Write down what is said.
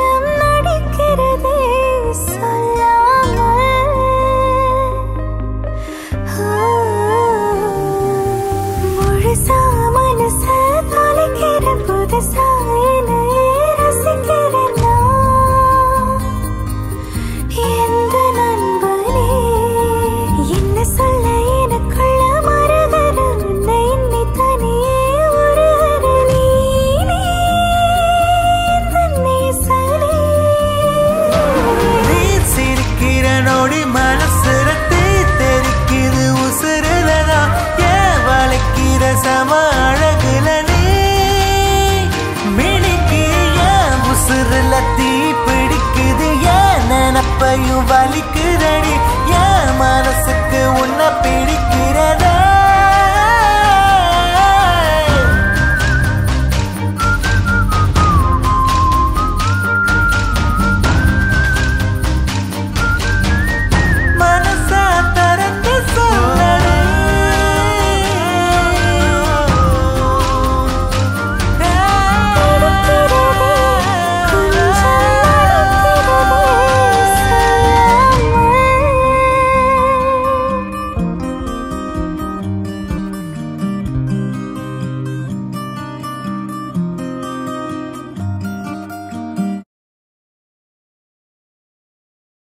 வெளிச்சம் நடிக்கிறது. ஜோடி மனசுல தீ தெரிக்குது உசுறுலதான் ஏன் வளைக்கிற சம அழகுல நீ? மிடிக்கு உசுறுல தீ பிடிக்குது? ஏன் நினப்பையும் வலிக்குதடி?